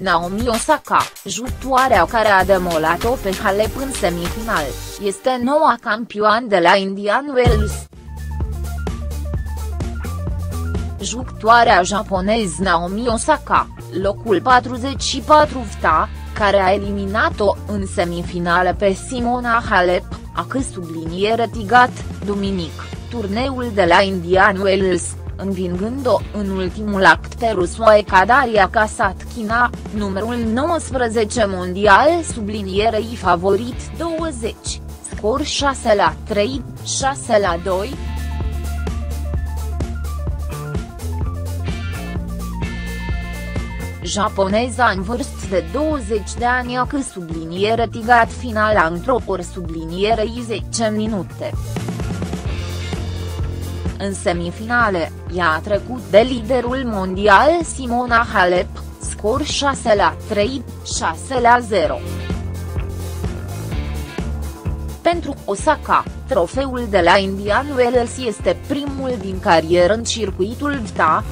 Naomi Osaka, jucătoarea care a demolat-o pe Halep în semifinal, este noua campioană de la Indian Wells. Jucătoarea japonez Naomi Osaka, locul 44 VTA, care a eliminat-o în semifinală pe Simona Halep, a subliniere tigat, duminic, turneul de la Indian Wells, învingând-o în ultimul act pe rusoaica Daria Kasatkina, numărul 19 mondial sublinierei favorit 20, scor 6 la 3, 6 la 2. Japoneza în vârstă de 20 de ani a subliniere tigat finala într-o por sublinierei 10 minute. În semifinale, ea a trecut de liderul mondial Simona Halep, scor 6 la 3, 6 la 0. Pentru Osaka, trofeul de la Indian Wells este primul din carieră în circuitul VTA,